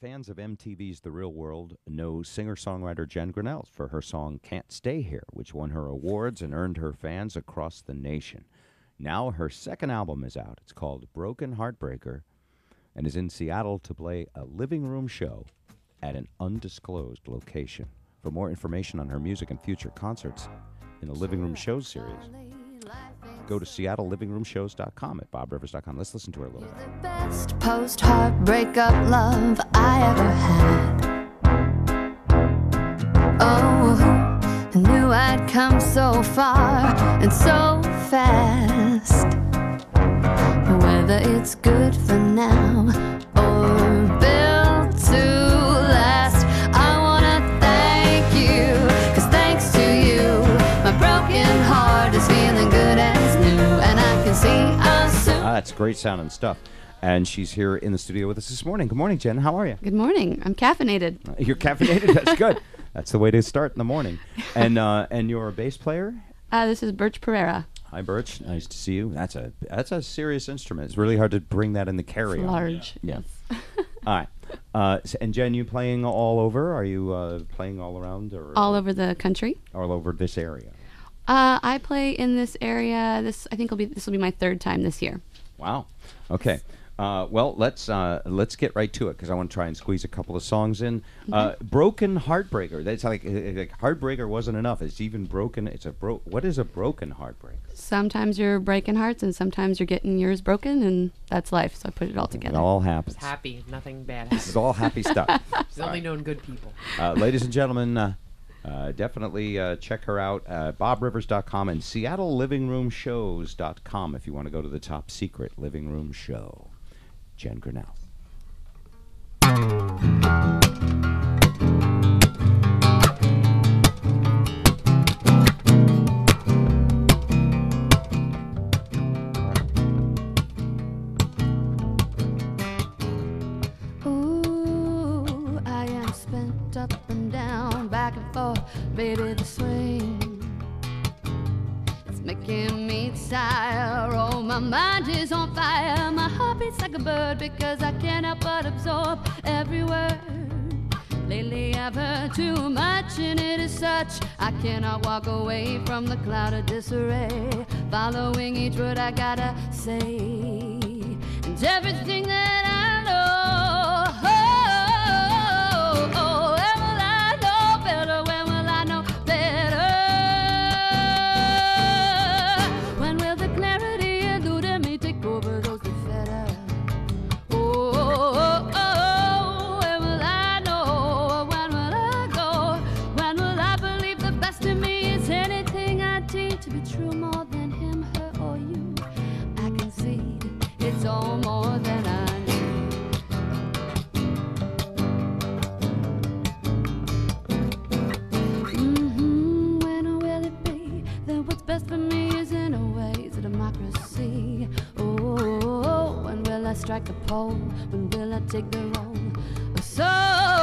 Fans of MTV's The Real World know singer songwriter Jenn Grinels for her song Can't Stay Here, which won her awards and earned her fans across the nation. Now her second album is out. It's called Broken Heartbreaker and is in Seattle to play a living room show at an undisclosed location. For more information on her music and future concerts in the Living Room Shows series, go to seattlelivingroomshows.com at bobrivers.com. Let's listen to her a little. The best post heartbreak up love I ever had. Oh, I knew I'd come so far and so fast. Whether it's good for now that's great sounding stuff. And she's here in the studio with us this morning. Good morning, Jenn. How are you? Good morning. I'm caffeinated. You're caffeinated. That's good. That's the way to start in the morning. And uh, and you're a bass player. Uh, this is Birch Pereira. Hi, Birch. Nice to see you. That's a that's a serious instrument. It's really hard to bring that in the carry. It's large. Yeah. Yes. All right. Uh, s- and Jenn, you playing all over? Are you uh, playing all around or All over the country. all over this area? Uh, I play in this area. This I think will be this will be my third time this year. Wow. Okay. Uh, well, let's uh, let's get right to it because I want to try and squeeze a couple of songs in. Uh, broken heartbreaker. That's like, uh, like heartbreaker wasn't enough. It's even broken. It's a bro. What is a broken heartbreaker? Sometimes you're breaking hearts, and sometimes you're getting yours broken, and that's life. So I put it all together. It all happens. Happy, nothing bad happens. It's all happy stuff. She's only known good people. Uh, ladies and gentlemen, uh, definitely uh, check her out. Uh, BobRivers.com and SeattleLivingRoomShows.com if you want to go to the top secret living room show. Jenn Grinels. Me tired. Oh, my mind is on fire. My heart beats like a bird because I can't help but absorb every word. Lately, I've heard too much, and it is such I cannot walk away from the cloud of disarray. Following each word I gotta say, and everything that I know. Strike a pole? When will I take the role? of oh,